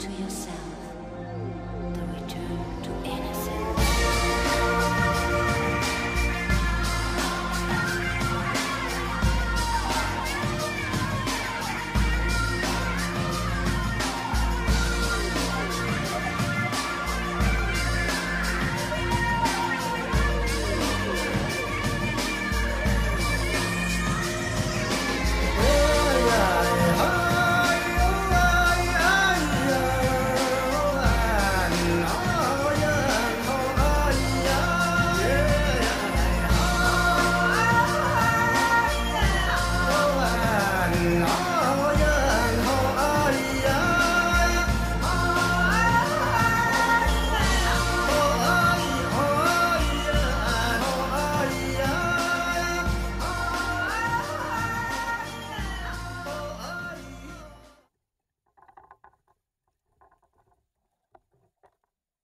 to yourself.